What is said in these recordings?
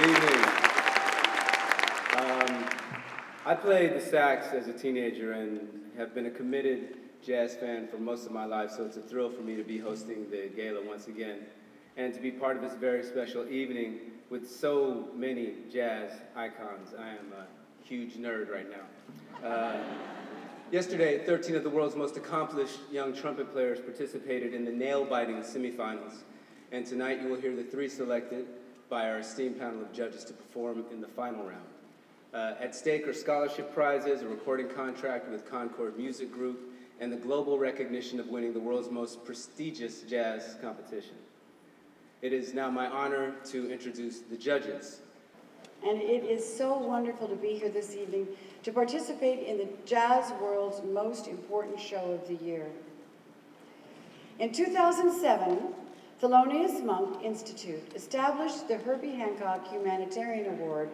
Good evening. Um, I played the sax as a teenager and have been a committed jazz fan for most of my life, so it's a thrill for me to be hosting the gala once again and to be part of this very special evening with so many jazz icons. I am a huge nerd right now. Uh, yesterday, 13 of the world's most accomplished young trumpet players participated in the nail-biting semifinals, and tonight you will hear the three selected by our esteemed panel of judges to perform in the final round. Uh, at stake are scholarship prizes, a recording contract with Concord Music Group, and the global recognition of winning the world's most prestigious jazz competition. It is now my honor to introduce the judges. And it is so wonderful to be here this evening to participate in the jazz world's most important show of the year. In 2007, Thelonious Monk Institute established the Herbie Hancock Humanitarian Award,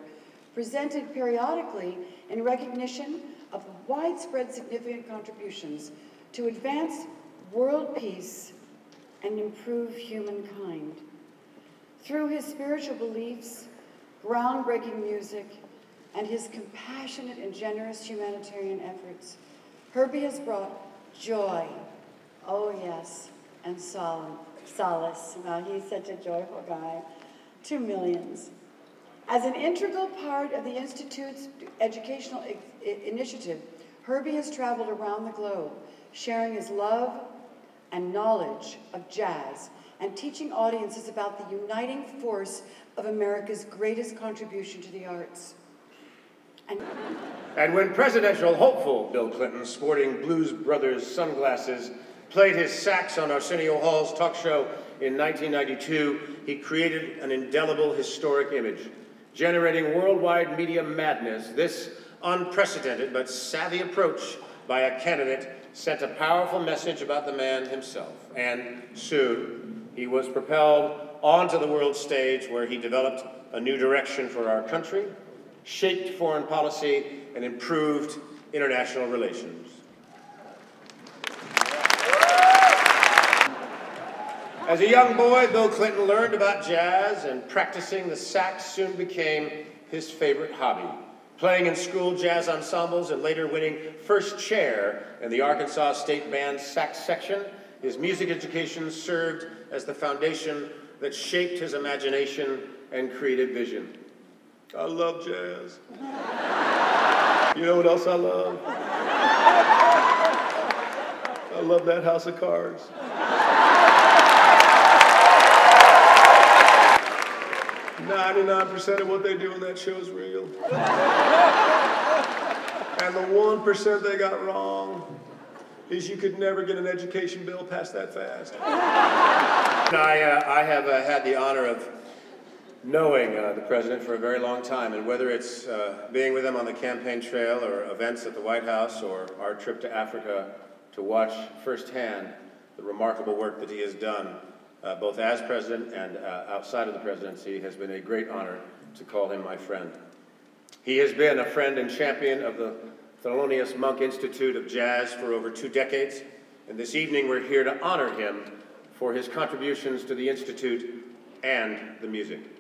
presented periodically in recognition of widespread significant contributions to advance world peace and improve humankind. Through his spiritual beliefs, groundbreaking music, and his compassionate and generous humanitarian efforts, Herbie has brought joy, oh yes, and solace. Well, he's such a joyful guy, to millions. As an integral part of the Institute's educational initiative, Herbie has traveled around the globe, sharing his love and knowledge of jazz and teaching audiences about the uniting force of America's greatest contribution to the arts. And, and when presidential hopeful Bill Clinton, sporting Blues Brothers sunglasses, played his sax on Arsenio Hall's talk show in 1992, he created an indelible historic image. Generating worldwide media madness, this unprecedented but savvy approach by a candidate sent a powerful message about the man himself. And soon, he was propelled onto the world stage where he developed a new direction for our country, shaped foreign policy, and improved international relations. As a young boy, Bill Clinton learned about jazz, and practicing the sax soon became his favorite hobby. Playing in school jazz ensembles and later winning first chair in the Arkansas State Band sax section, his music education served as the foundation that shaped his imagination and creative vision. I love jazz. you know what else I love? I love that house of cards. Ninety-nine percent of what they do in that show is real. and the one percent they got wrong is you could never get an education bill passed that fast. I, uh, I have uh, had the honor of knowing uh, the president for a very long time, and whether it's uh, being with him on the campaign trail or events at the White House or our trip to Africa to watch firsthand the remarkable work that he has done, uh, both as president and uh, outside of the presidency, has been a great honor to call him my friend. He has been a friend and champion of the Thelonious Monk Institute of Jazz for over two decades, and this evening we're here to honor him for his contributions to the Institute and the music.